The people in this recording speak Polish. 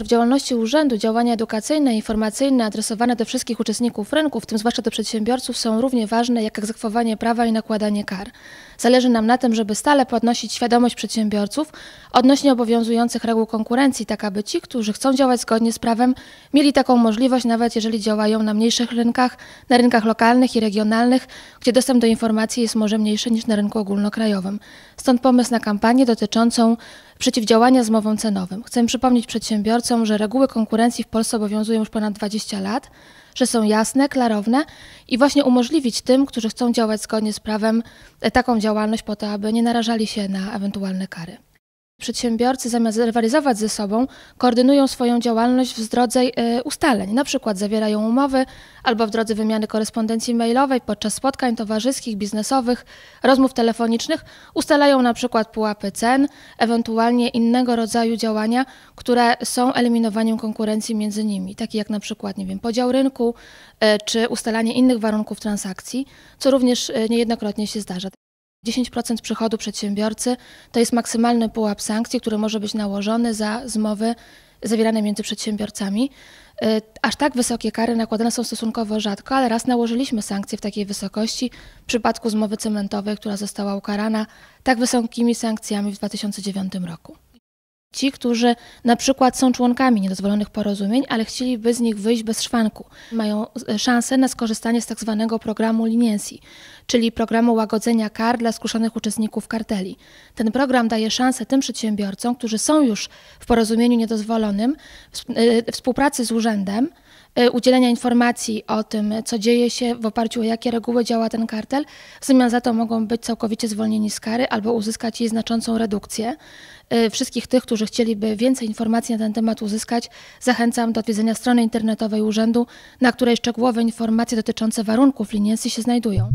W działalności urzędu działania edukacyjne i informacyjne adresowane do wszystkich uczestników rynku, w tym zwłaszcza do przedsiębiorców, są równie ważne jak egzekwowanie prawa i nakładanie kar. Zależy nam na tym, żeby stale podnosić świadomość przedsiębiorców odnośnie obowiązujących reguł konkurencji, tak aby ci, którzy chcą działać zgodnie z prawem, mieli taką możliwość, nawet jeżeli działają na mniejszych rynkach, na rynkach lokalnych i regionalnych, gdzie dostęp do informacji jest może mniejszy niż na rynku ogólnokrajowym. Stąd pomysł na kampanię dotyczącą przeciwdziałania zmowom cenowym. Chcę przypomnieć przedsiębiorcom, że reguły konkurencji w Polsce obowiązują już ponad 20 lat, że są jasne, klarowne i właśnie umożliwić tym, którzy chcą działać zgodnie z prawem, taką działalność po to, aby nie narażali się na ewentualne kary. Przedsiębiorcy zamiast rywalizować ze sobą, koordynują swoją działalność w drodze e, ustaleń, na przykład zawierają umowy albo w drodze wymiany korespondencji mailowej podczas spotkań towarzyskich, biznesowych, rozmów telefonicznych, ustalają na przykład pułapy cen, ewentualnie innego rodzaju działania, które są eliminowaniem konkurencji między nimi, takie jak na przykład nie wiem, podział rynku e, czy ustalanie innych warunków transakcji, co również e, niejednokrotnie się zdarza. 10% przychodu przedsiębiorcy to jest maksymalny pułap sankcji, który może być nałożony za zmowy zawierane między przedsiębiorcami. Y, aż tak wysokie kary nakładane są stosunkowo rzadko, ale raz nałożyliśmy sankcje w takiej wysokości w przypadku zmowy cementowej, która została ukarana tak wysokimi sankcjami w 2009 roku. Ci, którzy na przykład są członkami niedozwolonych porozumień, ale chcieliby z nich wyjść bez szwanku, mają e, szansę na skorzystanie z tak zwanego programu leniencji, czyli programu łagodzenia kar dla skruszonych uczestników karteli. Ten program daje szansę tym przedsiębiorcom, którzy są już w porozumieniu niedozwolonym, e, współpracy z urzędem, udzielenia informacji o tym, co dzieje się, w oparciu o jakie reguły działa ten kartel. W zamian za to mogą być całkowicie zwolnieni z kary albo uzyskać jej znaczącą redukcję. Y, wszystkich tych, którzy chcieliby więcej informacji na ten temat uzyskać, zachęcam do odwiedzenia strony internetowej urzędu, na której szczegółowe informacje dotyczące warunków liniencji się znajdują.